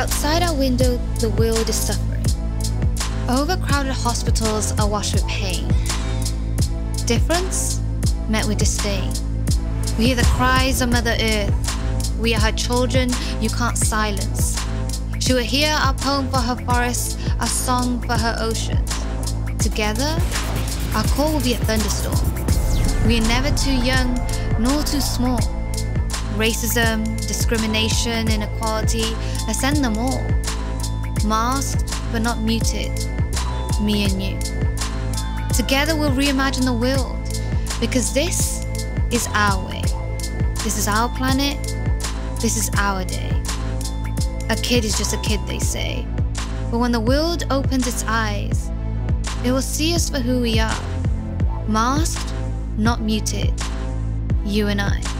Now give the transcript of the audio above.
Outside our window, the world is suffering. Overcrowded hospitals are washed with pain. Difference met with disdain. We hear the cries of Mother Earth. We are her children you can't silence. She will hear our poem for her forests, our song for her oceans. Together, our call will be a thunderstorm. We are never too young nor too small. Racism, discrimination, inequality, ascend them all. Masked but not muted, me and you. Together we'll reimagine the world because this is our way. This is our planet. This is our day. A kid is just a kid, they say. But when the world opens its eyes, it will see us for who we are. Masked, not muted. You and I.